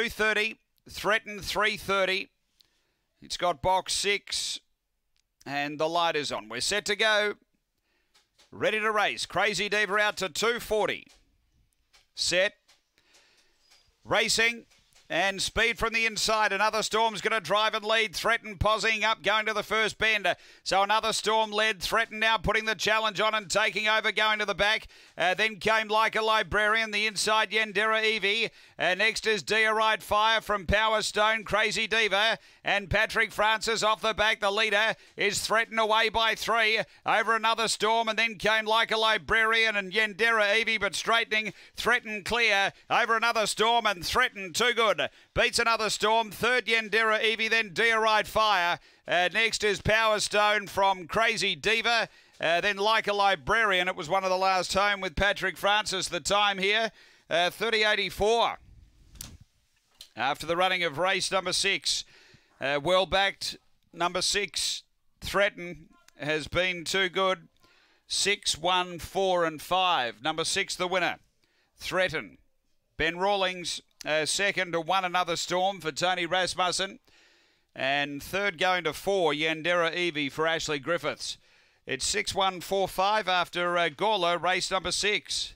230, Threaten 330. It's got box six, and the light is on. We're set to go. Ready to race. Crazy Diva out to 240. Set. Racing. And speed from the inside. Another Storm's going to drive and lead. Threaten posing up, going to the first bend. So another Storm led. Threaten now putting the challenge on and taking over, going to the back. Uh, then came Like a Librarian, the inside Yandera Evie. Uh, next is Dia Ride Fire from Power Stone, Crazy Diva. And Patrick Francis off the back. The leader is threatened away by three. Over another Storm and then came Like a Librarian and Yandera Evie, but straightening. Threaten clear. Over another Storm and threatened too good. Beats another Storm. Third Yandera Evie, then Dia Ride Fire. Uh, next is Power Stone from Crazy Diva. Uh, then Like a Librarian. It was one of the last home with Patrick Francis. The time here, uh, 30.84. After the running of race number six, uh, well backed number six, Threaten, has been too good. Six, one, four, and five. Number six, the winner. Threaten. Ben Rawlings, uh, second to one another storm for Tony Rasmussen. And third going to four, Yandera Evie for Ashley Griffiths. It's 6 1 4 5 after uh, Gawler, race number six.